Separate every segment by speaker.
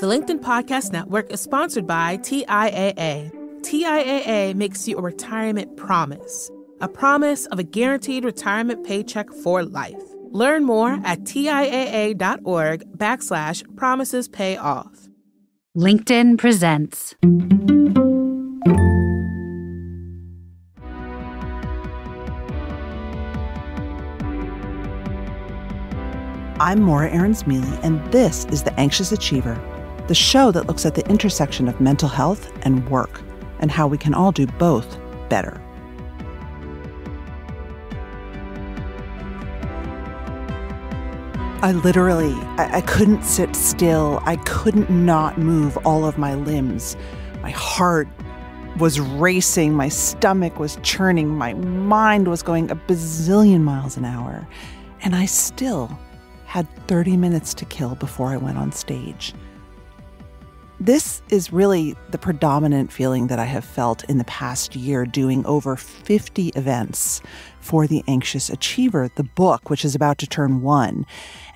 Speaker 1: The LinkedIn Podcast Network is sponsored by TIAA. TIAA makes you a retirement promise, a promise of a guaranteed retirement paycheck for life. Learn more at TIAA.org backslash promises pay off.
Speaker 2: LinkedIn presents.
Speaker 3: I'm Morra Aarons Mele, and this is The Anxious Achiever, the show that looks at the intersection of mental health and work and how we can all do both better. I literally, I, I, couldn't sit still. I couldn't not move all of my limbs. My heart was racing, my stomach was churning, my mind was going a bazillion miles an hour. And I still had 30 minutes to kill before I went on stage. This is really the predominant feeling that I have felt in the past year doing over 50 events for The Anxious Achiever, the book, which is about to turn one.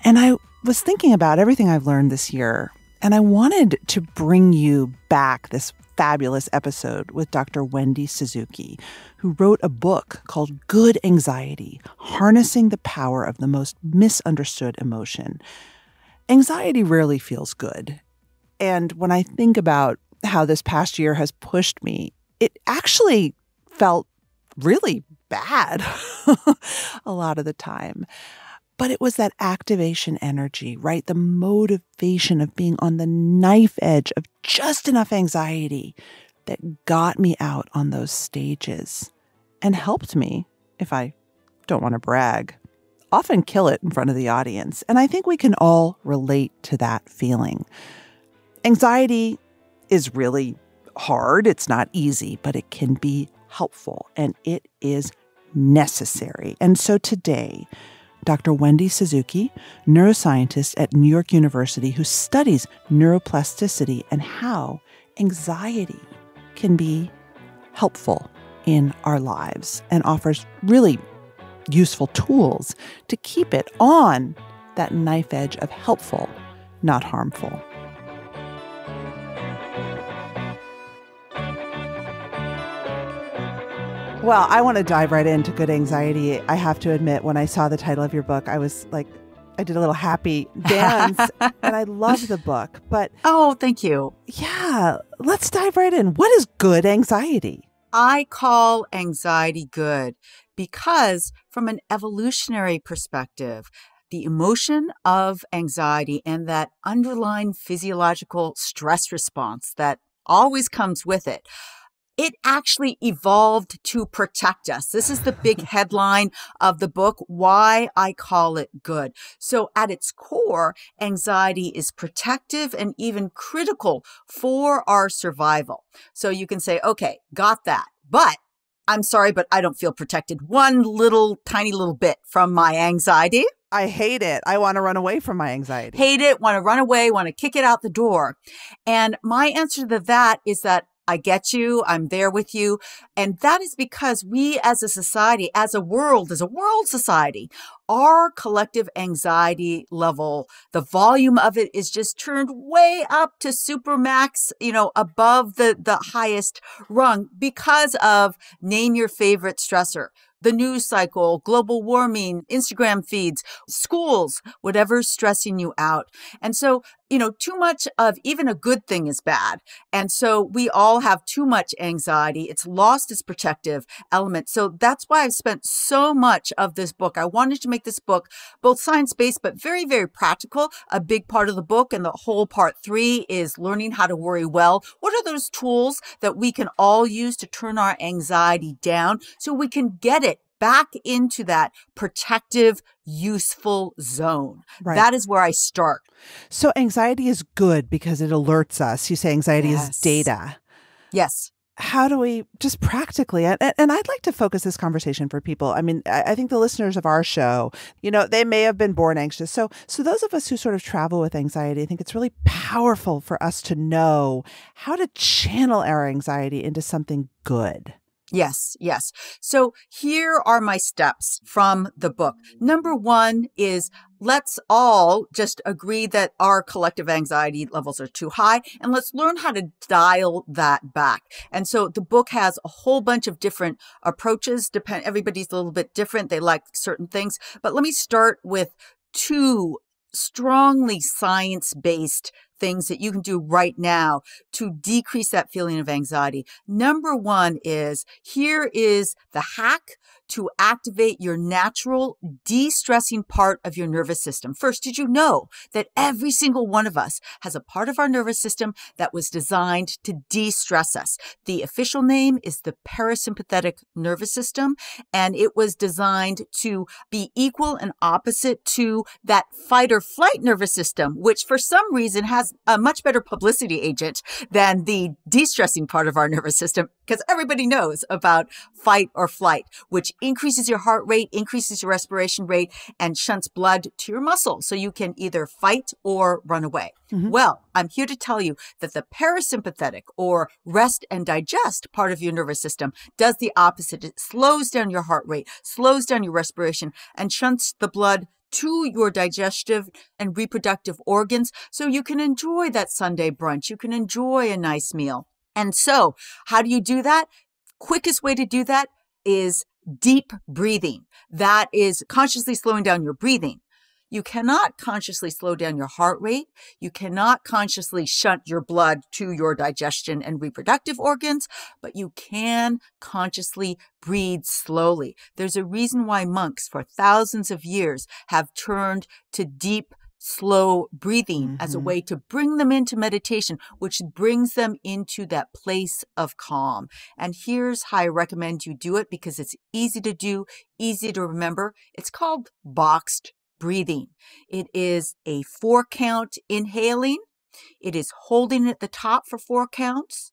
Speaker 3: And I was thinking about everything I've learned this year, and I wanted to bring you back this fabulous episode with Dr. Wendy Suzuki, who wrote a book called Good Anxiety Harnessing the Power of the Most Misunderstood Emotion. Anxiety rarely feels good. And when I think about how this past year has pushed me, it actually felt really bad a lot of the time. But it was that activation energy, right? The motivation of being on the knife edge of just enough anxiety that got me out on those stages and helped me, if I don't want to brag, often kill it in front of the audience. And I think we can all relate to that feeling. Anxiety is really hard, it's not easy, but it can be helpful and it is necessary. And so today, Dr. Wendy Suzuki, neuroscientist at New York University who studies neuroplasticity and how anxiety can be helpful in our lives and offers really useful tools to keep it on that knife edge of helpful, not harmful. Well, I want to dive right into good anxiety. I have to admit, when I saw the title of your book, I was like, I did a little happy dance and I love the book. But
Speaker 4: oh, thank you.
Speaker 3: Yeah, let's dive right in. What is good anxiety?
Speaker 4: I call anxiety good because, from an evolutionary perspective, the emotion of anxiety and that underlying physiological stress response that always comes with it it actually evolved to protect us. This is the big headline of the book, Why I Call It Good. So at its core, anxiety is protective and even critical for our survival. So you can say, okay, got that. But I'm sorry, but I don't feel protected one little tiny little bit from my anxiety.
Speaker 3: I hate it. I want to run away from my anxiety.
Speaker 4: Hate it, want to run away, want to kick it out the door. And my answer to that is that I get you. I'm there with you. And that is because we as a society, as a world, as a world society, our collective anxiety level, the volume of it is just turned way up to super max, you know, above the, the highest rung because of name your favorite stressor the news cycle, global warming, Instagram feeds, schools, whatever's stressing you out. And so, you know, too much of even a good thing is bad. And so we all have too much anxiety. It's lost its protective element. So that's why I've spent so much of this book. I wanted to make this book both science based, but very, very practical. A big part of the book and the whole part three is learning how to worry well. What are those tools that we can all use to turn our anxiety down so we can get it back into that protective, useful zone. Right. That is where I start.
Speaker 3: So anxiety is good because it alerts us. You say anxiety yes. is data.
Speaker 4: Yes
Speaker 3: how do we just practically and, and, i'd like to focus this conversation for people i mean I, think the listeners of our show you know they may have been born anxious so so those of us who sort of travel with anxiety i think it's really powerful for us to know how to channel our anxiety into something good
Speaker 4: Yes, yes. So here are my steps from the book. Number one is let's all just agree that our collective anxiety levels are too high and let's learn how to dial that back. And so the book has a whole bunch of different approaches. Depend, everybody's a little bit different. They like certain things, but let me start with two strongly science based things that you can do right now to decrease that feeling of anxiety. Number one is here is the hack to activate your natural de stressing part of your nervous system. First, did you know that every single one of us has a part of our nervous system that was designed to de stress us? The official name is the parasympathetic nervous system, and it was designed to be equal and opposite to that fight or flight nervous system, which for some reason has a much better publicity agent than the de stressing part of our nervous system because everybody knows about fight or flight, which increases your heart rate, increases your respiration rate, and shunts blood to your muscles. So you can either fight or run away. Mm-hmm. Well, I'm here to tell you that the parasympathetic or rest and digest part of your nervous system does the opposite. It slows down your heart rate, slows down your respiration, and shunts the blood to your digestive and reproductive organs so you can enjoy that Sunday brunch. You can enjoy a nice meal. And so, how do you do that? Quickest way to do that is deep breathing. That is consciously slowing down your breathing. You cannot consciously slow down your heart rate. You cannot consciously shunt your blood to your digestion and reproductive organs, but you can consciously breathe slowly. There's a reason why monks for thousands of years have turned to deep slow breathing mm-hmm. as a mm-hmm. way to bring them into meditation, which brings them into that place of calm. And here's how I recommend you do it because it's easy to do, easy to remember. It's called boxed breathing. It is a four count inhaling. It is holding it at the top for four counts,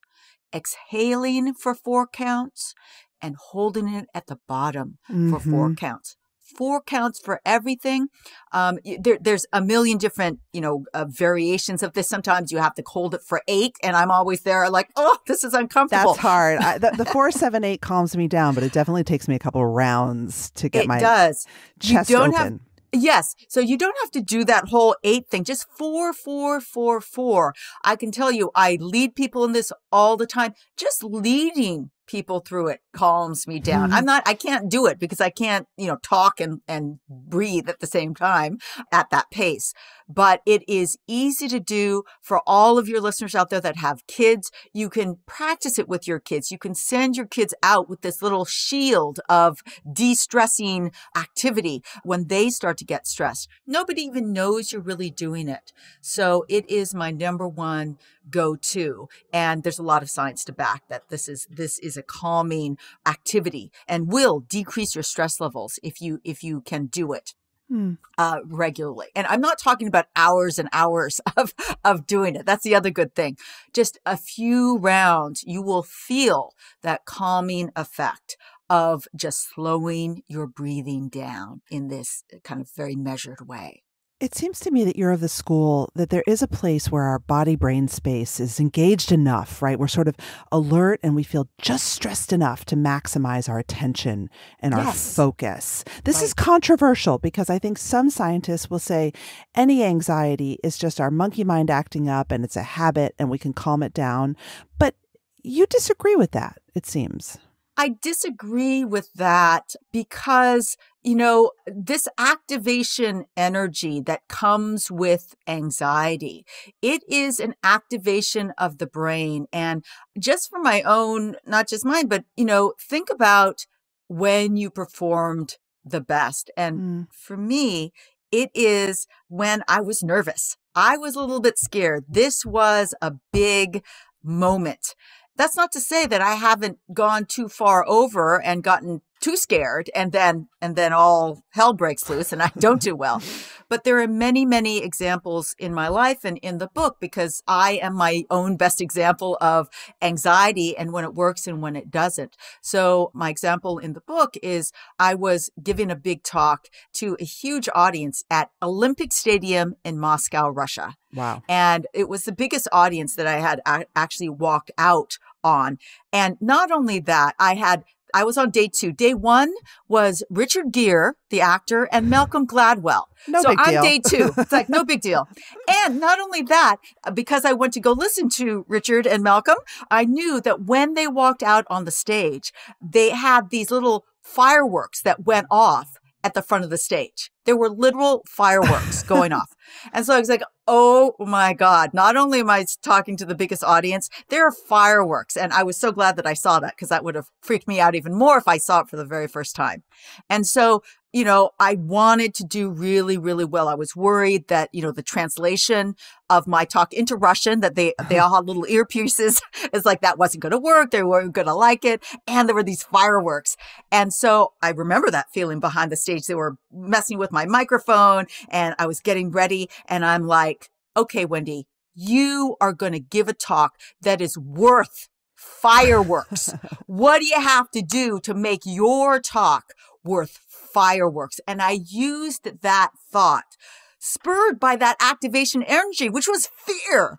Speaker 4: exhaling for four counts, and holding it at the bottom mm-hmm. for four mm-hmm. counts four counts for everything. Um, there, there's a million different, you know, uh, variations of this. Sometimes you have to hold it for eight, and I'm always there, like, oh, this is uncomfortable.
Speaker 3: That's hard. I, the, the, four, seven, eight calms me down, but it definitely takes me a couple of rounds to get
Speaker 4: it
Speaker 3: my
Speaker 4: does.
Speaker 3: chest
Speaker 4: you don't
Speaker 3: open.
Speaker 4: Have, Yes. So you don't have to do that whole eight thing, just four, four, four, four. I can tell you, I lead people in this all the time. Just leading people through it calms me down. Mm-hmm. I'm not, I can't do it because I can't, you know, talk and, and breathe at the same time at that pace. But it is easy to do for all of your listeners out there that have kids. You can practice it with your kids. You can send your kids out with this little shield of de stressing activity when they start to get stressed. Nobody even knows you're really doing it. So it is my number one go to. And there's a lot of science to back that this is, this is a calming activity and will decrease your stress levels if you, if you can do it. Hmm. Uh, regularly. And I'm not talking about hours and hours of, of doing it. That's the other good thing. Just a few rounds, you will feel that calming effect of just slowing your breathing down in this kind of very measured way.
Speaker 3: It seems to me that you're of the school that there is a place where our body brain space is engaged enough, right? We're sort of alert and we feel just stressed enough to maximize our attention and our focus. This right. is controversial because I think some scientists will say any anxiety is just our monkey mind acting up and it's a habit and we can calm it down. But you disagree with that, it seems.
Speaker 4: I disagree with that because, you know, this activation energy that comes with anxiety, it is an activation of the brain. And just for my own, not just mine, but, you know, think about when you performed the best. And mm. for me, it is when I was nervous. I was a little bit scared. This was a big moment. That's not to say that I haven't gone too far over and gotten too scared and then and then all hell breaks loose and I don't do well. But there are many, many examples in my life and in the book because I am my own best example of anxiety and when it works and when it doesn't. So my example in the book is I was giving a big talk to a huge audience at Olympic Stadium in Moscow, Russia.
Speaker 3: Wow.
Speaker 4: And it was the biggest audience that I had actually walked out on. And not only that, I had I was on day two. Day one was Richard Gere, the actor, and Malcolm Gladwell.
Speaker 3: No
Speaker 4: so
Speaker 3: big
Speaker 4: I'm
Speaker 3: deal.
Speaker 4: day two. It's like no big deal. And not only that, because I went to go listen to Richard and Malcolm, I knew that when they walked out on the stage, they had these little fireworks that went off at the front of the stage. There were literal fireworks going off. And so I was like, oh my God, not only am I talking to the biggest audience, there are fireworks. And I was so glad that I saw that because that would have freaked me out even more if I saw it for the very first time. And so you know, I wanted to do really, really well. I was worried that, you know, the translation of my talk into Russian, that they, they all had little earpieces. It's like that wasn't going to work. They weren't going to like it. And there were these fireworks. And so I remember that feeling behind the stage. They were messing with my microphone and I was getting ready. And I'm like, okay, Wendy, you are going to give a talk that is worth fireworks. what do you have to do to make your talk worth fireworks. And I used that thought, spurred by that activation energy, which was fear,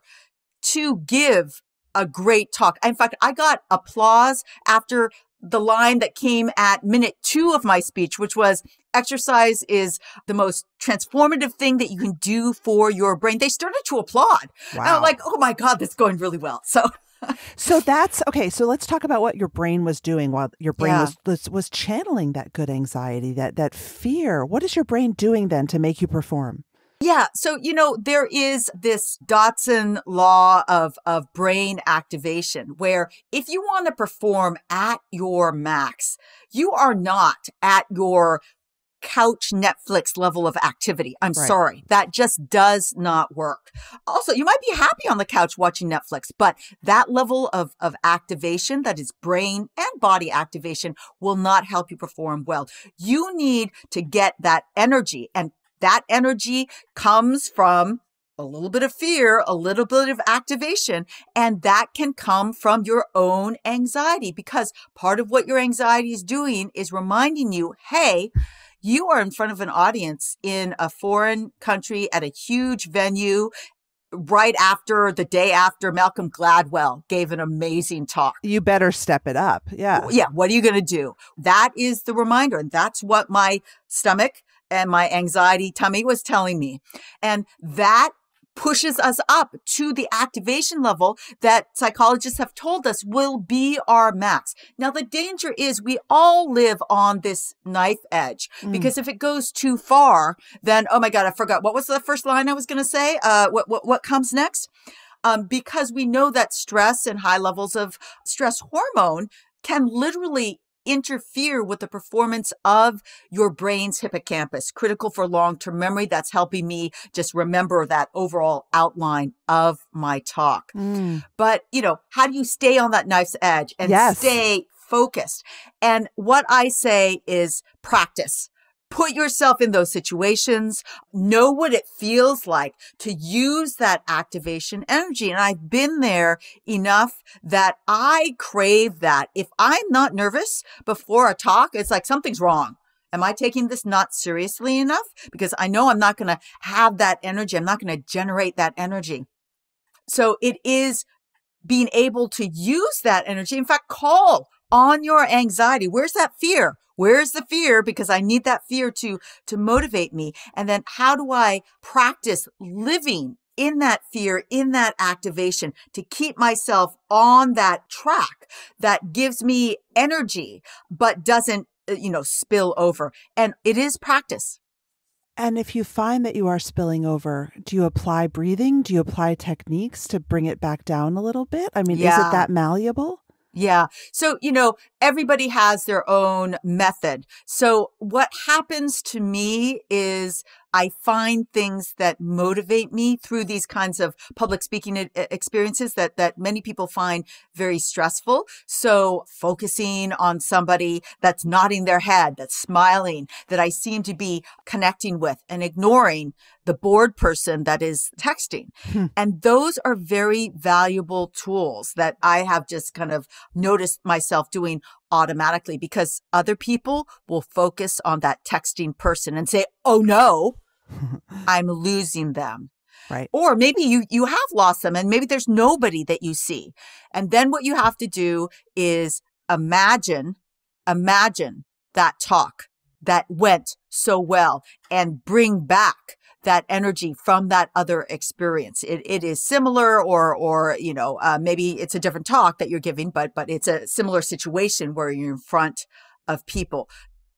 Speaker 4: to give a great talk. In fact, I got applause after the line that came at minute two of my speech, which was exercise is the most transformative thing that you can do for your brain. They started to applaud.
Speaker 3: Wow.
Speaker 4: I'm like, oh my God, that's going really well. So
Speaker 3: so that's okay. So let's talk about what your brain was doing while your brain
Speaker 4: Yeah.
Speaker 3: was, was was channeling that good anxiety, that that fear. What is your brain doing then to make you perform?
Speaker 4: Yeah. So, you know, there is this Dodson law of, of brain activation where if you want to perform at your max, you are not at your couch Netflix level of activity. I'm
Speaker 3: Right.
Speaker 4: sorry. That just does not work. Also, you might be happy on the couch watching Netflix, but that level of, of activation that is brain and body activation will not help you perform well. You need to get that energy and that energy comes from a little bit of fear, a little bit of activation, and that can come from your own anxiety because part of what your anxiety is doing is reminding you, hey, you are in front of an audience in a foreign country at a huge venue right after the day after Malcolm Gladwell gave an amazing talk.
Speaker 3: You better step it up. Yeah.
Speaker 4: Yeah, what are you going to do? That is the reminder. And that's what my stomach and my anxiety tummy was telling me. And that pushes us up to the activation level that psychologists have told us will be our max. Now, the danger is we all live on this knife edge because if it goes too far, then, oh my God, I forgot. What was the first line I was going to say? Uh, what, what, what comes next? Um, because we know that stress and high levels of stress hormone can literally interfere with the performance of your brain's hippocampus, critical for long term memory. That's helping me just remember that overall outline of my talk.
Speaker 3: Mm.
Speaker 4: But, you know, how do you stay on that knife's edge and
Speaker 3: Yes.
Speaker 4: stay focused? And what I say is practice. Put yourself in those situations. Know what it feels like to use that activation energy. And I've been there enough that I crave that. If I'm not nervous before a talk, it's like something's wrong. Am I taking this not seriously enough? Because I know I'm not going to have that energy. I'm not going to generate that energy. So it is being able to use that energy. In fact, call on your anxiety. Where's that fear? Where's the fear? Because I need that fear to, to motivate me. And then how do I practice living in that fear, in that activation to keep myself on that track that gives me energy, but doesn't, uh, you know, spill over. And it is practice.
Speaker 3: And if you find that you are spilling over, do you apply breathing? Do you apply techniques to bring it back down a little bit? I mean, is it that malleable?
Speaker 4: Yeah. So, you know, everybody has their own method. So what happens to me is I find things that motivate me through these kinds of public speaking experiences that, that many people find very stressful. So focusing on somebody that's nodding their head, that's smiling, that I seem to be connecting with and ignoring the bored person that is texting. Hmm. And those are very valuable tools that I have just kind of noticed myself doing automatically because other people will focus on that texting person and say, Oh no, I'm losing them.
Speaker 3: Right.
Speaker 4: Or maybe you you have lost them and maybe there's nobody that you see. And then what you have to do is imagine imagine that talk that went so well and bring back that energy from that other experience. It, it is similar or, or, you know, uh, maybe it's a different talk that you're giving, but, but it's a similar situation where you're in front of people.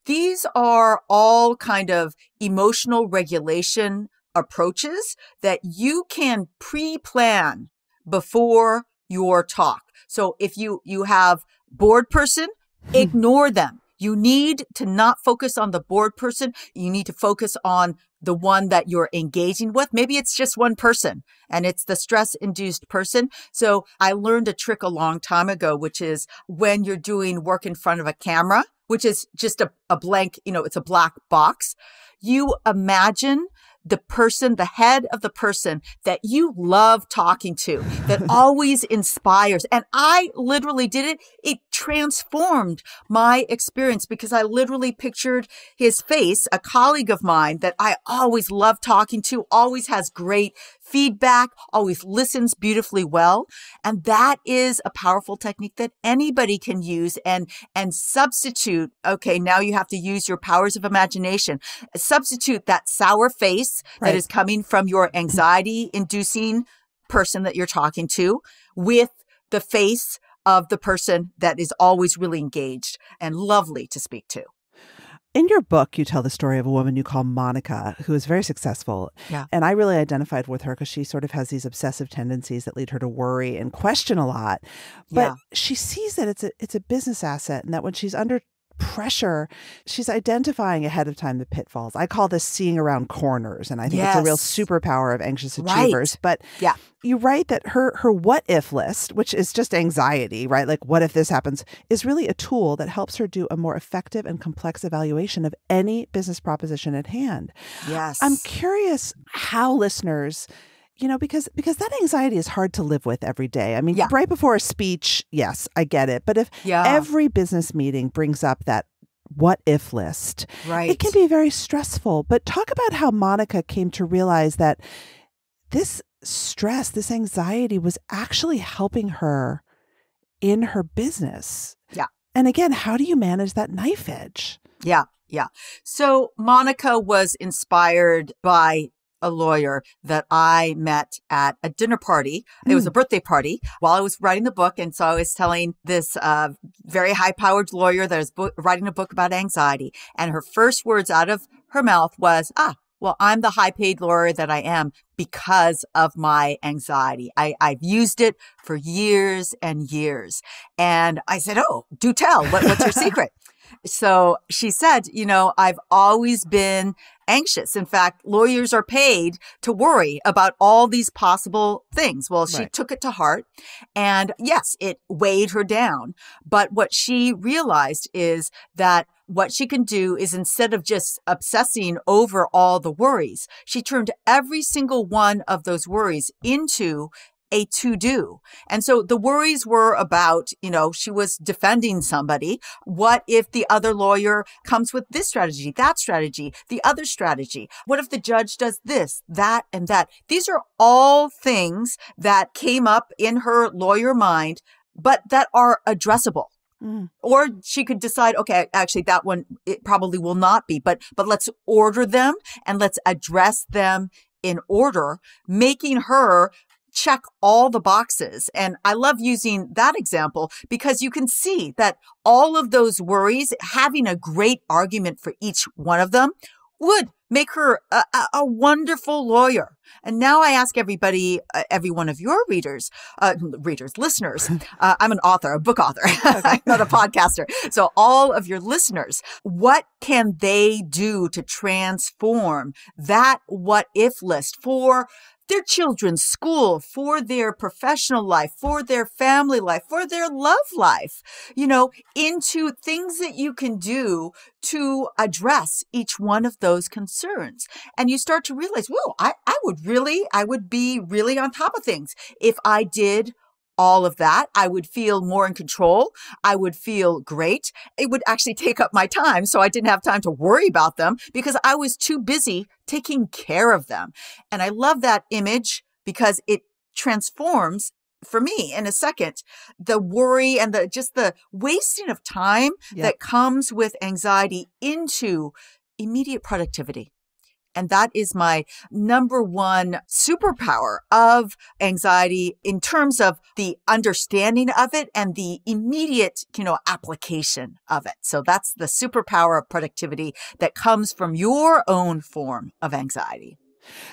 Speaker 4: These are all kind of emotional regulation approaches that you can pre-plan before your talk. So if you, you have bored person, hmm. ignore them. You need to not focus on the bored person. You need to focus on the one that you're engaging with. Maybe it's just one person and it's the stress induced person. So I learned a trick a long time ago, which is when you're doing work in front of a camera, which is just a, a blank, you know, it's a black box. You imagine the person, the head of the person that you love talking to, that always inspires. And I literally did it. It transformed my experience because I literally pictured his face, a colleague of mine that I always love talking to, always has great feedback, always listens beautifully well. And that is a powerful technique that anybody can use and, and substitute. Okay. Now you have to use your powers of imagination. Substitute that sour face right. that is coming from your anxiety inducing person that you're talking to with the face of the person that is always really engaged and lovely to speak to.
Speaker 3: In your book, you tell the story of a woman you call Monica, who is very successful.
Speaker 4: Yeah.
Speaker 3: And I really identified with her because she sort of has these obsessive tendencies that lead her to worry and question a lot. But yeah. she sees that it's a it's a business asset and that when she's under pressure. She's identifying ahead of time the pitfalls. I call this seeing around corners, and I think yes. it's a real superpower of anxious achievers.
Speaker 4: Right.
Speaker 3: But
Speaker 4: yeah.
Speaker 3: you write that her her what if list, which is just anxiety, right? Like what if this happens, is really a tool that helps her do a more effective and complex evaluation of any business proposition at hand.
Speaker 4: Yes.
Speaker 3: I'm curious how listeners you know because because that anxiety is hard to live with every day. I mean
Speaker 4: yeah.
Speaker 3: right before a speech yes i get it. But if yeah. every business meeting brings up that what if list
Speaker 4: right
Speaker 3: it can be very stressful. But talk about how monica came to realize that this stress this anxiety was actually helping her in her business.
Speaker 4: Yeah.
Speaker 3: And again how do you manage that knife edge?
Speaker 4: Yeah yeah. So Monica was inspired by a lawyer that I met at a dinner party. Mm. It was a hmm. birthday party while I was writing the book. And so I was telling this uh, very high powered lawyer that was bo- writing a book about anxiety. And her first words out of her mouth was, ah, well, I'm the high paid lawyer that I am because of my anxiety. I, I've used it for years and years. And I said, Oh, do tell. What, what's your secret? So she said, you know, I've always been anxious. In fact, lawyers are paid to worry about all these possible things. Well, she right. took it to heart and yes, it weighed her down. But what she realized is that what she can do is instead of just obsessing over all the worries, she turned every single one of those worries into a to do. And so the worries were about, you know, she was defending somebody. What if the other lawyer comes with this strategy, that strategy, the other strategy? What if the judge does this, that, and that? These are all things that came up in her lawyer mind, but that are addressable. Mm. Or she could decide, okay, actually that one, it probably will not be, but, but let's order them and let's address them in order, making her check all the boxes. And I love using that example because you can see that all of those worries, having a great argument for each one of them would make her a, a wonderful lawyer. And now I ask everybody, uh, every one of your readers, uh, readers, listeners, uh, I'm an author, a book author, I'm not a podcaster. So all of your listeners, what can they do to transform that what if list for their children's school, for their professional life, for their family life, for their love life, you know, into things that you can do to address each one of those concerns. And you start to realize, whoa, I, I would really, I would be really on top of things if I did all of that. I would feel more in control. I would feel great. It would actually take up my time. So I didn't have time to worry about them because I was too busy taking care of them. And I love that image because it transforms for me in a second the worry and the just the wasting of time yep. that comes with anxiety into immediate productivity and that is my number one superpower of anxiety in terms of the understanding of it and the immediate, you know, application of it. So that's the superpower of productivity that comes from your own form of anxiety.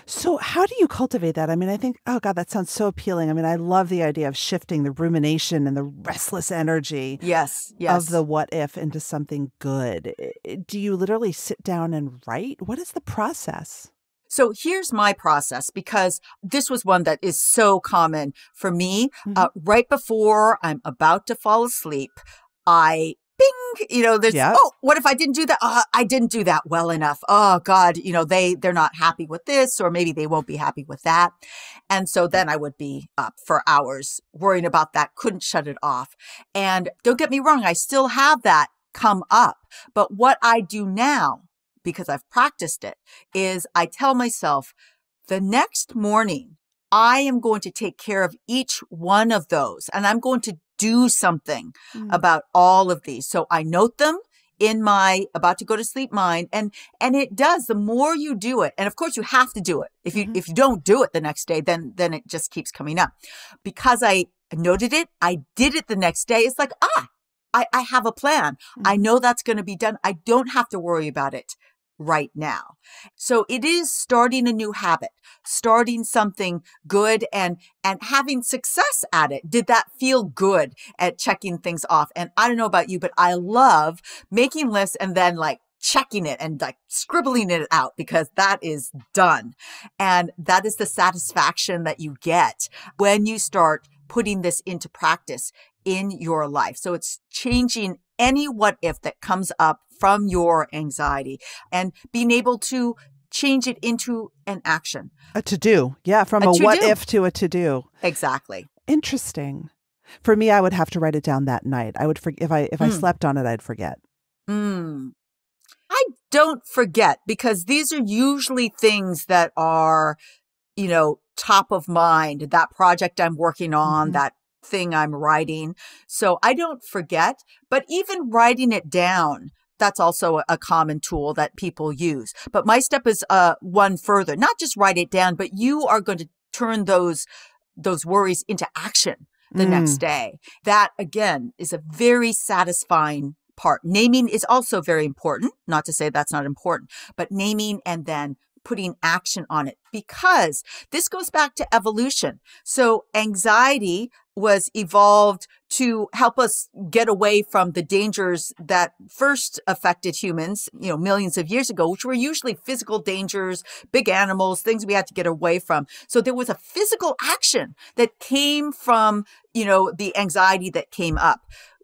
Speaker 3: So, how do you cultivate that? I mean, I think, oh God, that sounds so appealing. I mean, I love the idea of shifting the rumination and the restless energy
Speaker 4: yes, yes.
Speaker 3: of the what if into something good. Do you literally sit down and write? What is the process?
Speaker 4: So here's my process because this was one that is so common for me. Mm-hmm. Uh, right before I'm about to fall asleep, I bing, you know, there's, yep. oh, what if I didn't do that? Oh, I didn't do that well enough. Oh God, you know, they, they're not happy with this, or maybe they won't be happy with that. And so then I would be up for hours worrying about that, couldn't shut it off. And don't get me wrong, I still have that come up. But what I do now, because I've practiced it, is I tell myself the next morning, I am going to take care of each one of those and I'm going to do something mm. about all of these. So I note them in my about to go to sleep mind and and it does the more you do it and of course you have to do it if you mm-hmm. if you don't do it the next day then then it just keeps coming up because i noted it i did it the next day it's like ah i i have a plan mm-hmm. i know that's going to be done i don't have to worry about it right now. So it is starting a new habit, starting something good and, and having success at it. Did that feel good at checking things off? And I don't know about you, but I love making lists and then like checking it and like scribbling it out because that is done. And that is the satisfaction that you get when you start putting this into practice in your life. So it's changing any what if that comes up from your anxiety and being able to change it into an action.
Speaker 3: A to do. Yeah, from a, a what if to a to do.
Speaker 4: Exactly.
Speaker 3: Interesting. For me, I would have to write it down that night. I would forget if I if mm. I hmm. slept on it, I'd forget.
Speaker 4: Mm. I don't forget because these are usually things that are, you know, top of mind. That project I'm working on, mm-hmm. that thing I'm writing. So I don't forget, but even writing it down that's also a common tool that people use. But my step is uh, one further, not just write it down, but you are going to turn those those worries into action the mm. next day. That again is a very satisfying part. Naming is also very important. Not to say that's not important, but naming and then putting action on it because this goes back to evolution. So anxiety was evolved to help us get away from the dangers that first affected humans, you know, millions of years ago, which were usually physical dangers, big animals, things we had to get away from. So there was a physical action that came from, you know, the anxiety that came up.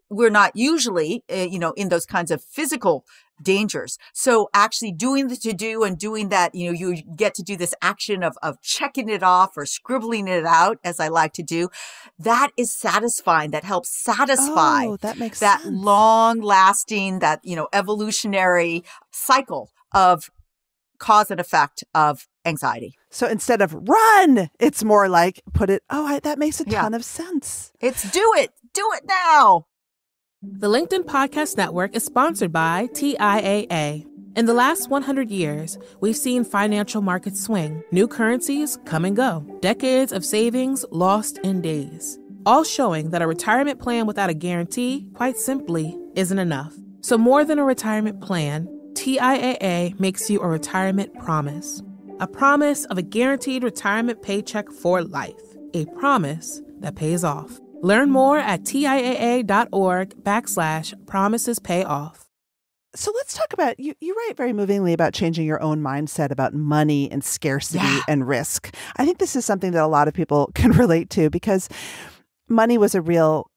Speaker 4: We're not usually, uh, you know, in those kinds of physical dangers. So actually doing the to do and doing that, you know, you get to do this action of, of checking it off or scribbling it out, as I like to do. That is satisfying. That helps satisfy
Speaker 3: oh, that makes
Speaker 4: that
Speaker 3: sense.
Speaker 4: long lasting, that, you know, evolutionary cycle of cause and effect of anxiety.
Speaker 3: So instead of run, it's more like put it, oh, I, that makes a ton of sense.
Speaker 4: It's do it, do it now.
Speaker 1: The LinkedIn Podcast Network is sponsored by TIAA. In the last 100 years, we've seen financial markets swing, new currencies come and go, decades of savings lost in days, all showing that a retirement plan without a guarantee, quite simply, isn't enough. So, more than a retirement plan, TIAA makes you a retirement promise. A promise of a guaranteed retirement paycheck for life. A promise that pays off. Learn more at TIAA.org backslash promises pay off.
Speaker 3: So let's talk about you. You write very movingly about changing your own mindset about money and scarcity
Speaker 4: Yeah.
Speaker 3: and risk. I think this is something that a lot of people can relate to because money was a real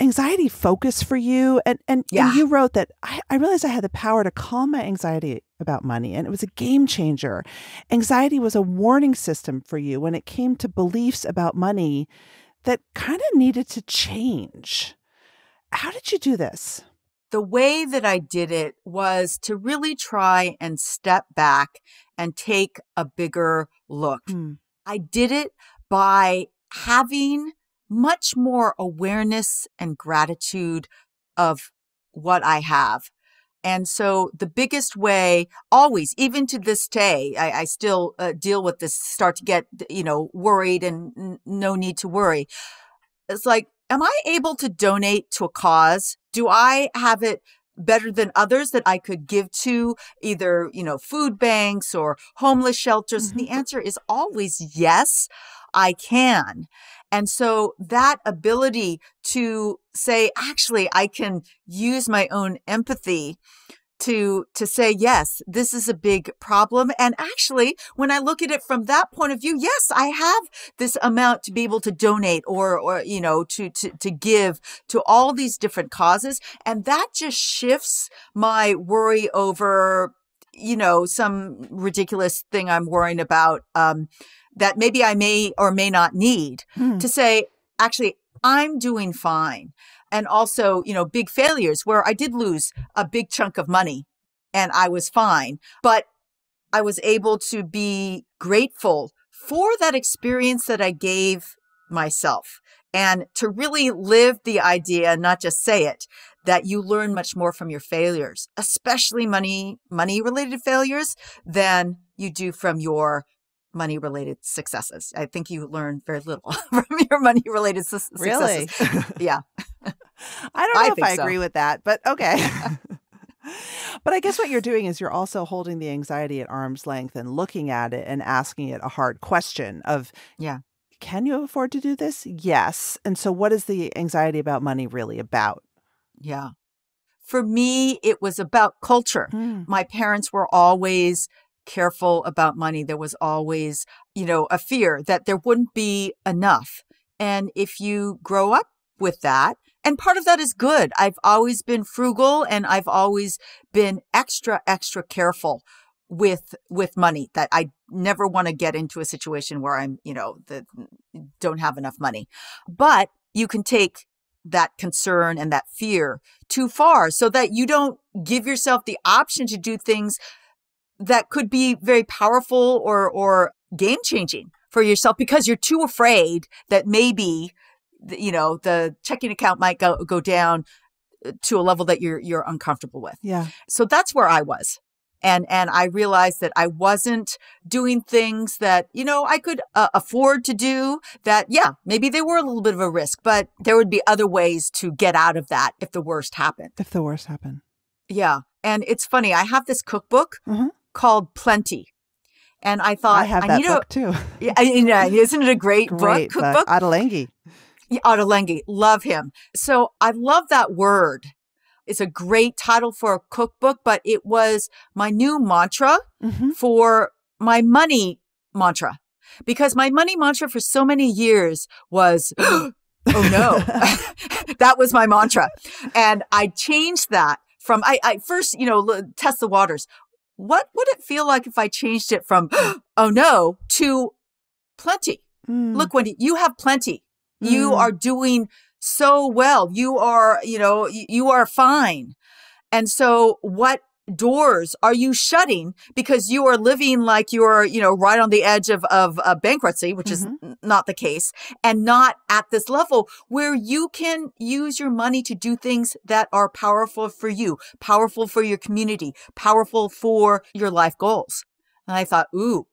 Speaker 3: anxiety focus for you. And and,
Speaker 4: Yeah.
Speaker 3: and you wrote that I, I realized I had the power to calm my anxiety about money and it was a game changer. Anxiety was a warning system for you when it came to beliefs about money that kind of needed to change. How did you do this?
Speaker 4: the way that I did it was to really try and step back and take a bigger look.
Speaker 3: Hmm.
Speaker 4: I did it by having much more awareness and gratitude of what I have. And so the biggest way, always, even to this day, I, I still uh, deal with this, start to get, you know, worried and n- no need to worry. It's like, am I able to donate to a cause? Do I have it better than others that I could give to either, you know, food banks or homeless shelters? And the answer is always yes, I can. And so that ability to say, actually, I can use my own empathy to to say yes this is a big problem and actually when i look at it from that point of view yes i have this amount to be able to donate or or you know to to to give to all these different causes and that just shifts my worry over you know some ridiculous thing i'm worrying about um that maybe i may or may not need
Speaker 3: Hmm.
Speaker 4: to say actually i'm doing fine and also, you know, big failures where I did lose a big chunk of money and I was fine, but I was able to be grateful for that experience that I gave myself and to really live the idea, not just say it, that you learn much more from your failures, especially money, money related failures than you do from your money related successes. I think you learn very little from your money related su-
Speaker 3: Really?
Speaker 4: successes. Yeah.
Speaker 3: I don't know
Speaker 4: I
Speaker 3: if I
Speaker 4: so.
Speaker 3: agree with that, but okay. but I guess what you're doing is you're also holding the anxiety at arm's length and looking at it and asking it a hard question of
Speaker 4: Yeah.
Speaker 3: can you afford to do this? Yes. And so what is the anxiety about money really about?
Speaker 4: Yeah. For me, it was about culture.
Speaker 3: Hmm.
Speaker 4: My parents were always careful about money. There was always, you know, a fear that there wouldn't be enough. And if you grow up with that, and part of that is good. I've always been frugal and I've always been extra, extra careful with with money that I never want to get into a situation where I'm, you know, the don't have enough money. But you can take that concern and that fear too far so that you don't give yourself the option to do things that could be very powerful or or game changing for yourself because you're too afraid that maybe you know the checking account might go go down uh, to a level that you're you're uncomfortable with
Speaker 3: Yeah.
Speaker 4: so that's where I was. And, and I realized that I wasn't doing things that, you know, I could uh, afford to do that. Yeah, maybe they were a little bit of a risk, but there would be other ways to get out of that if the worst happened.
Speaker 3: If the worst happened.
Speaker 4: Yeah. And it's funny. I have this cookbook
Speaker 3: Mhm.
Speaker 4: Called Plenty. And I thought
Speaker 3: I have that
Speaker 4: need
Speaker 3: book too.
Speaker 4: a, yeah, I- isn't it a great,
Speaker 3: Great
Speaker 4: book,
Speaker 3: book.
Speaker 4: cookbook?
Speaker 3: Ottolenghi.
Speaker 4: Yeah, Ottolenghi, love him. So I love that word. It's a great title for a cookbook, but it was my new mantra
Speaker 3: Mhm.
Speaker 4: for my money mantra. Because my money mantra for so many years was, oh no, that was my mantra. And I changed that from, I, I first, you know, test the waters. What would it feel like if I changed it from, oh no, to plenty?
Speaker 3: Mm.
Speaker 4: Look, Wendy, you have plenty. You
Speaker 3: Mm.
Speaker 4: are doing so well. You are, you know, you are fine. And so what doors are you shutting because you are living like you're, you know, right on the edge of, of uh, bankruptcy, which is n- not the case and not at this level where you can use your money to do things that are powerful for you, powerful for your community, powerful for your life goals. And I thought, ooh,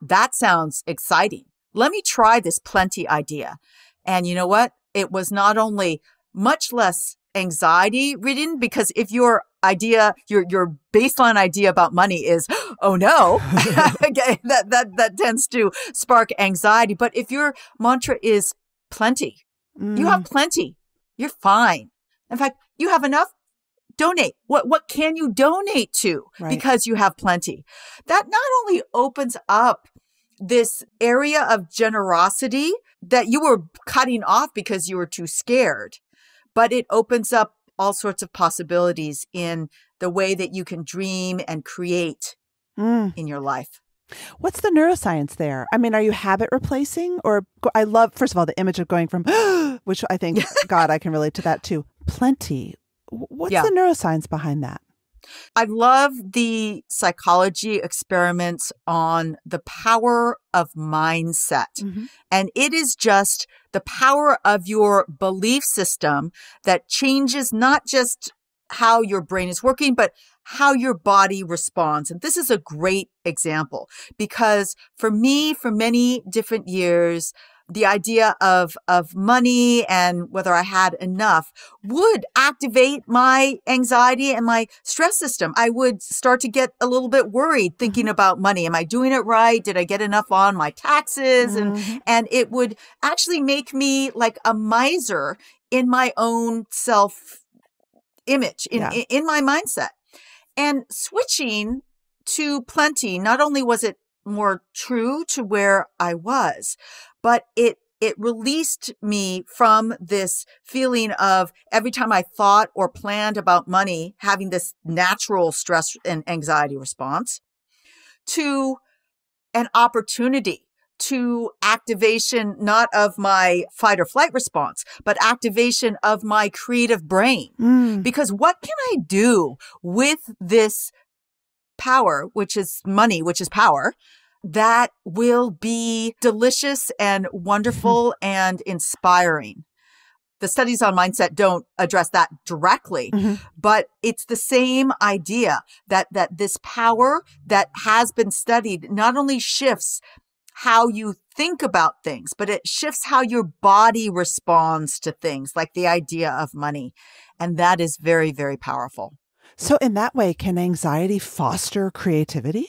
Speaker 4: that sounds exciting. Let me try this plenty idea. And you know what? It was not only much less anxiety ridden? Because if your idea your your baseline idea about money is oh no okay that that that tends to spark anxiety. But if your mantra is plenty mm. you have mm. plenty. You're fine. In fact you have enough? Donate. What what can you donate to? Right. because you have plenty. That not only opens up this area of generosity that you were cutting off because you were too scared but it opens up all sorts of possibilities in the way that you can dream and create mm. in your life.
Speaker 3: What's the neuroscience there? I mean, are you habit replacing or I love first of all the image of going from which I think god I can relate to that too. Plenty. What's yeah. the neuroscience behind that?
Speaker 4: I love the psychology experiments on the power of mindset. Mm-hmm. And it is just the power of your belief system that changes not just how your brain is working, but how your body responds. And this is a great example because for me, for many different years, the idea of of money and whether I had enough would activate my anxiety and my stress system. I would start to get a little bit worried thinking mm-hmm. about money. Am I doing it right? Did I get enough on my taxes? Mm-hmm. And and it would actually make me like a miser in my own self image in, yeah. in, in my mindset. And switching to plenty, not only was it more true to where I was, but it it released me from this feeling of every time I thought or planned about money, having this natural stress and anxiety response to an opportunity to activation, not of my fight or flight response, but activation of my creative brain. Mm. Because what can I do with this power, which is money, which is power? that will be delicious and wonderful and inspiring. The studies on mindset don't address that directly, mm-hmm. but it's the same idea that that this power that has been studied not only shifts how you think about things, but it shifts how your body responds to things, like the idea of money. And that is very, very powerful.
Speaker 3: So, in that way, can anxiety foster creativity?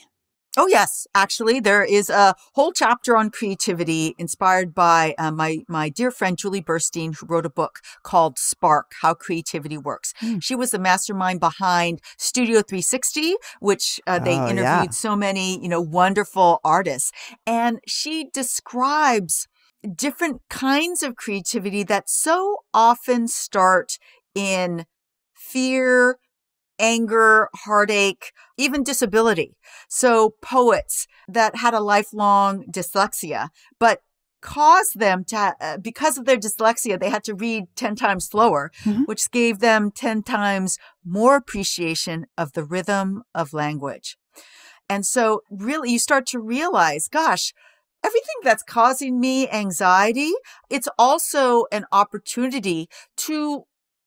Speaker 4: Oh, yes. Actually, there is a whole chapter on creativity inspired by uh, my, my dear friend Julie Burstein, who wrote a book called Spark How Creativity Works. Mm. She was the mastermind behind Studio 360, which uh, they oh, interviewed yeah. so many, you know, wonderful artists. And she describes different kinds of creativity that so often start in fear, anger, heartache, even disability. So poets that had a lifelong dyslexia, but caused them to, uh, because of their dyslexia, they had to read 10 times slower, mm-hmm. which gave them 10 times more appreciation of the rhythm of language. And so really you start to realize, gosh, everything that's causing me anxiety, it's also an opportunity to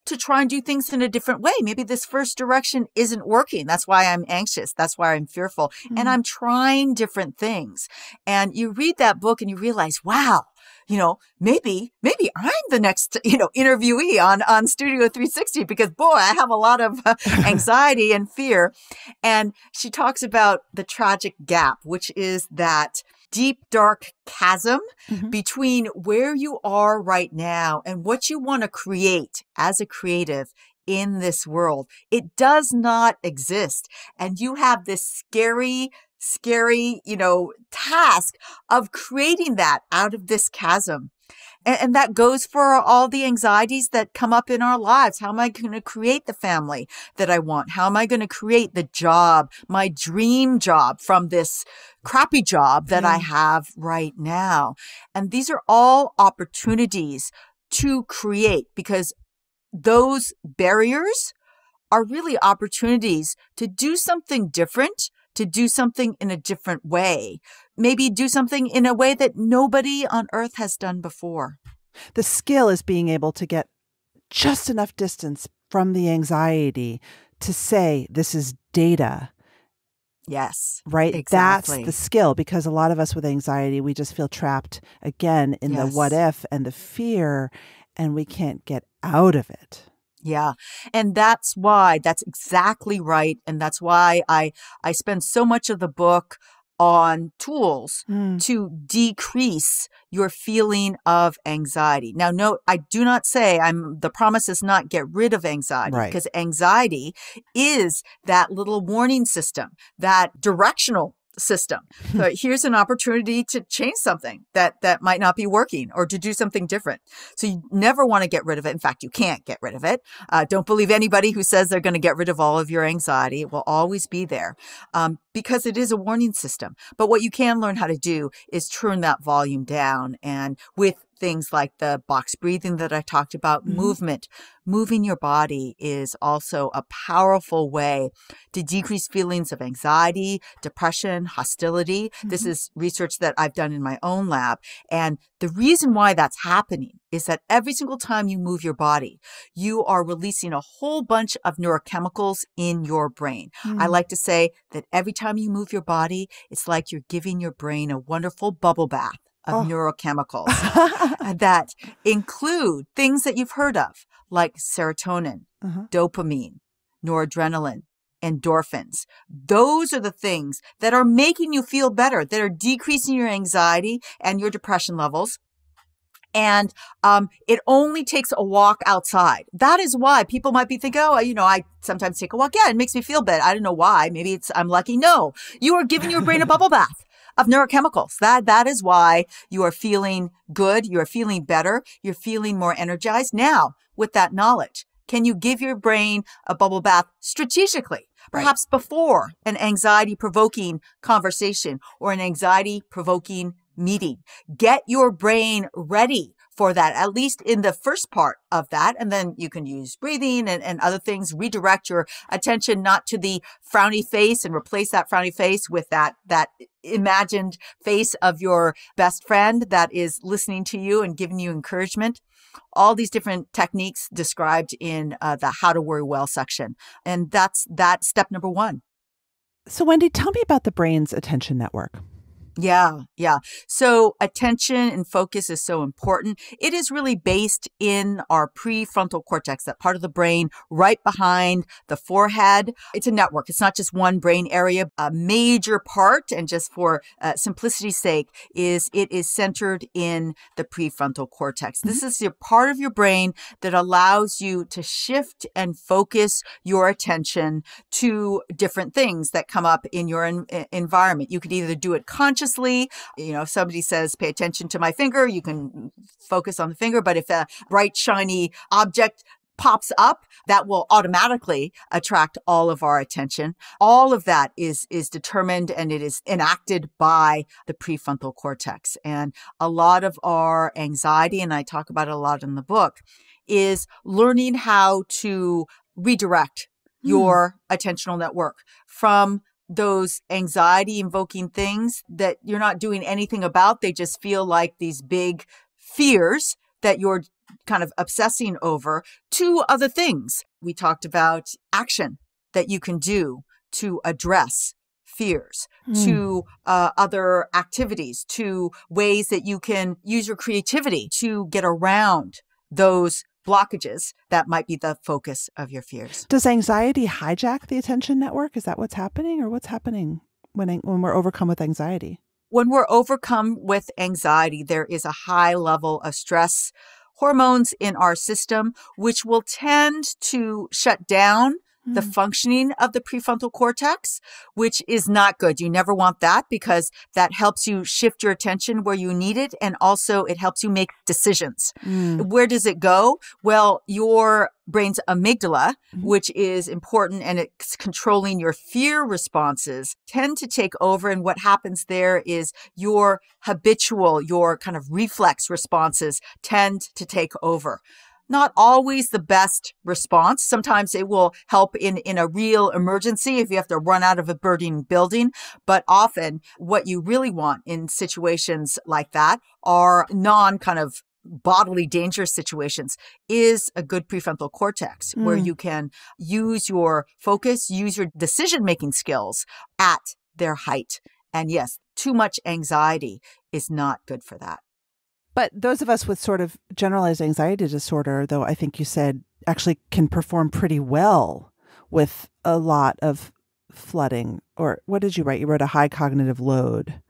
Speaker 4: to try and do things in a different way. Maybe this first direction isn't working. That's why I'm anxious. That's why I'm fearful. Mm-hmm. And I'm trying different things. And you read that book and you realize, wow, you know, maybe, maybe I'm the next, you know, interviewee on, on Studio 360 because boy, I have a lot of anxiety and fear. And she talks about the tragic gap, which is that deep, dark chasm mm-hmm. between where you are right now and what you want to create as a creative in this world. It does not exist. And you have this scary, scary, you know, task of creating that out of this chasm. And, and that goes for all the anxieties that come up in our lives. How am I going to create the family that I want? How am I going to create the job, my dream job from this crappy job that mm. I have right now? And these are all opportunities to create because those barriers are really opportunities to do something different, to do something in a different way, maybe do something in a way that nobody on earth has done before.
Speaker 3: The skill is being able to get just enough distance from the anxiety to say, this is data.
Speaker 4: Yes.
Speaker 3: Right? Exactly. That's the skill because a lot of us with anxiety, we just feel trapped again in yes. the what if and the fear, and we can't get out of it.
Speaker 4: Yeah. And that's why that's exactly right. And that's why I, I spend so much of the book on tools
Speaker 3: Mm.
Speaker 4: to decrease your feeling of anxiety. Now, note, I do not say I'm the promise is not get rid of anxiety
Speaker 3: Right.
Speaker 4: because anxiety is that little warning system, that directional system. So here's an opportunity to change something that that might not be working or to do something different. So you never want to get rid of it. In fact, you can't get rid of it. Uh, don't believe anybody who says they're going to get rid of all of your anxiety. It will always be there um, because it is a warning system. But what you can learn how to do is turn that volume down and with things like the box breathing that I talked about,
Speaker 3: Mhm.
Speaker 4: movement, moving your body is also a powerful way to decrease feelings of anxiety, depression, hostility. This
Speaker 3: Mhm.
Speaker 4: is research that I've done in my own lab. And the reason why that's happening is that every single time you move your body, you are releasing a whole bunch of neurochemicals in your brain. I
Speaker 3: Mm.
Speaker 4: like to say that every time you move your body, it's like you're giving your brain a wonderful bubble bath of
Speaker 3: Oh.
Speaker 4: neurochemicals uh, that include things that you've heard of, like serotonin,
Speaker 3: Uh-huh.
Speaker 4: dopamine, noradrenaline, endorphins. Those are the things that are making you feel better, that are decreasing your anxiety and your depression levels. And um, it only takes a walk outside. That is why people might be thinking, oh, you know, I sometimes take a walk. Yeah, it makes me feel better. I don't know why. Maybe it's I'm lucky. No, you are giving your brain a bubble bath of neurochemicals. That that is why you are feeling good. You are feeling better. You're feeling more energized. Now, with that knowledge, can you give your brain a bubble bath strategically?
Speaker 3: Right.
Speaker 4: Perhaps before an anxiety provoking conversation or an anxiety provoking meeting. Get your brain ready for that, at least in the first part of that. And then you can use breathing and, and other things, redirect your attention not to the frowny face and replace that frowny face with that, that imagined face of your best friend that is listening to you and giving you encouragement. All these different techniques described in uh, the How to Worry Well section. And that's that step number one.
Speaker 3: So, Wendy, tell me about the brain's attention network.
Speaker 4: Yeah, yeah. So attention and focus is so important. It is really based in our prefrontal cortex, that part of the brain right behind the forehead. It's a network. It's not just one brain area. A major part, and just for uh, simplicity's sake, is it is centered in the prefrontal cortex. This is your part of your brain that allows you to shift and focus your attention to different things that come up in your en- environment. You could either do it consciously, you know, if somebody says, pay attention to my finger, you can focus on the finger. But if a bright, shiny object pops up, that will automatically attract all of our attention. All of that is, is determined and it is enacted by the prefrontal cortex. And a lot of our anxiety, and I talk about it a lot in the book, is learning how to redirect
Speaker 3: Hmm.
Speaker 4: your attentional network from those anxiety invoking things that you're not doing anything about. They just feel like these big fears that you're kind of obsessing over to other things. We talked about action that you can do to address fears,
Speaker 3: Hmm.
Speaker 4: to uh, other activities, to ways that you can use your creativity to get around those blockages that might be the focus of your fears.
Speaker 3: Does anxiety hijack the attention network? Is that what's happening, or what's happening when when we're overcome with anxiety?
Speaker 4: When we're overcome with anxiety, there is a high level of stress hormones in our system, which will tend to shut down the
Speaker 3: Hmm.
Speaker 4: functioning of the prefrontal cortex, which is not good. You never want that because that helps you shift your attention where you need it. And also it helps you make decisions.
Speaker 3: Mm.
Speaker 4: Where does it go? Well, your brain's amygdala,
Speaker 3: Mhm.
Speaker 4: which is important and it's controlling your fear responses, tend to take over. And what happens there is your habitual, your kind of reflex responses tend to take over. Not always the best response. Sometimes it will help in, in a real emergency if you have to run out of a burning building. But often what you really want in situations like that are non kind of bodily dangerous situations is a good prefrontal cortex where
Speaker 3: Mm.
Speaker 4: you can use your focus, use your decision making skills at their height. And yes, too much anxiety is not good for that.
Speaker 3: But those of us with sort of generalized anxiety disorder, though I think you said actually can perform pretty well with a lot of flooding. Or what did you write? You wrote a high cognitive load.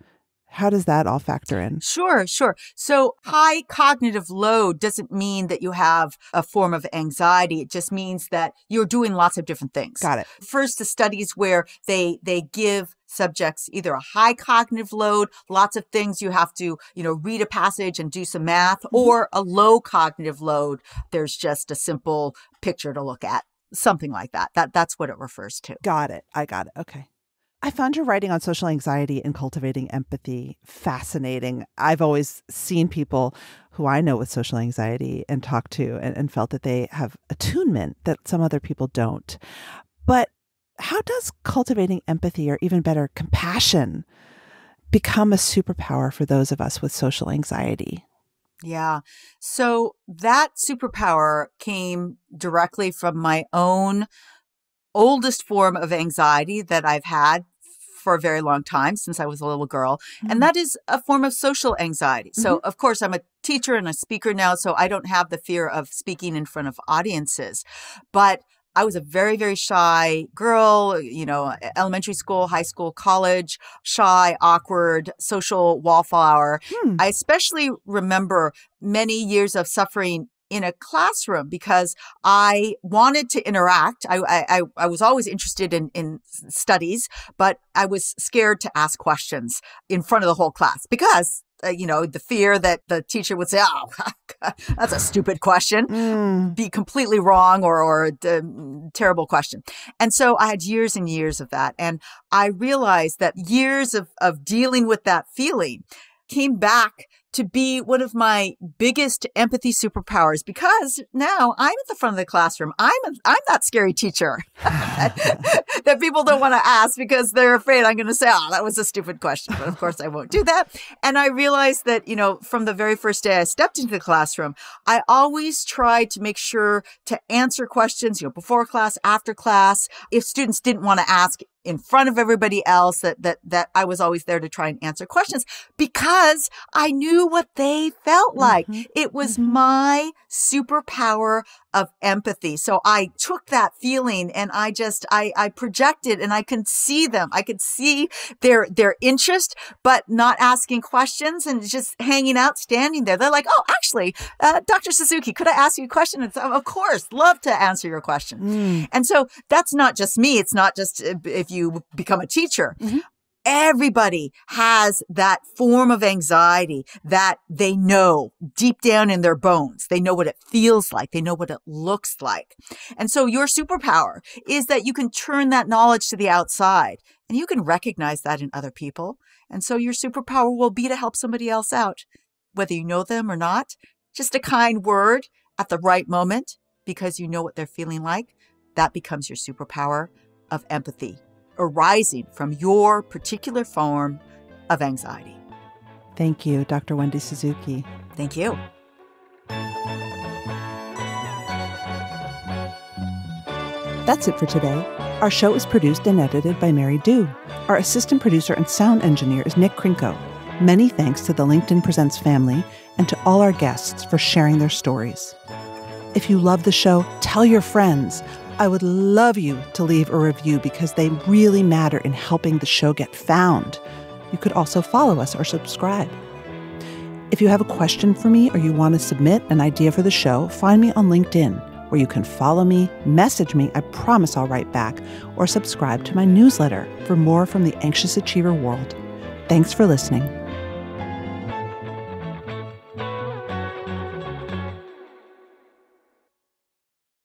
Speaker 3: How does that all factor in?
Speaker 4: Sure, sure. So high cognitive load doesn't mean that you have a form of anxiety. It just means that you're doing lots of different things.
Speaker 3: Got it.
Speaker 4: First, the studies where they they give subjects either a high cognitive load, lots of things you have to, you know, read a passage and do some math, mm-hmm. or a low cognitive load. There's just a simple picture to look at. Something like that. That that's what it refers to.
Speaker 3: Got it. I got it. Okay. I found your writing on social anxiety and cultivating empathy fascinating. I've always seen people who I know with social anxiety and talked to and, and, felt that they have attunement that some other people don't. But how does cultivating empathy or even better, compassion become a superpower for those of us with social anxiety?
Speaker 4: Yeah. So that superpower came directly from my own oldest form of anxiety that I've had for a very long time since I was a little girl. Mm-hmm. And that is a form of social anxiety. So, mm-hmm. of course, I'm a teacher and a speaker now, so I don't have the fear of speaking in front of audiences. But I was a very, very shy girl, you know, elementary school, high school, college, shy, awkward, social wallflower. Hmm. I especially remember many years of suffering in a classroom because I wanted to interact. I, I, I was always interested in, in studies, but I was scared to ask questions in front of the whole class because uh, you know, the fear that the teacher would say, "Oh, that's a stupid question," mm. be completely wrong or or a mm, terrible question. And so I had years and years of that, and I realized that years of of dealing with that feeling came back to be one of my biggest empathy superpowers because now I'm at the front of the classroom. I'm a, I'm that scary teacher that people don't want to ask because they're afraid I'm going to say, "Oh, that was a stupid question." But of course, I won't do that. And I realized that you know, from the very first day I stepped into the classroom, I always tried to make sure to answer questions, you know, before class, after class. If students didn't want to ask, in front of everybody else that that that I was always there to try and answer questions because I knew what they felt like. Mm-hmm. It was mm-hmm. my superpower of empathy. So I took that feeling and I just I I projected and I could see them. I could see their their interest but not asking questions and just hanging out standing there. They're like, "Oh, actually, uh, Dr. Suzuki, could I ask you a question?" And so, of course, love to answer your question. Mm. And so that's not just me. It's not just if you you become a teacher. Mm-hmm. Everybody has that form of anxiety that they know deep down in their bones. They know what it feels like. They know what it looks like. And so your superpower is that you can turn that knowledge to the outside and you can recognize that in other people. And so your superpower will be to help somebody else out, whether you know them or not. Just a kind word at the right moment because you know what they're feeling like. That becomes your superpower of empathy arising from your particular form of anxiety.
Speaker 3: Thank you, Dr. Wendy Suzuki.
Speaker 4: Thank you.
Speaker 3: That's it for today. Our show is produced and edited by Mary Dew. Our assistant producer and sound engineer is Nick Krinko. Many thanks to the LinkedIn Presents family and to all our guests for sharing their stories. If you love the show, tell your friends. I would love you to leave a review because they really matter in helping the show get found. You could also follow us or subscribe. If you have a question for me or you want to submit an idea for the show, find me on LinkedIn where you can follow me, message me, I promise I'll write back, or subscribe to my newsletter for more from the anxious achiever world. Thanks for listening.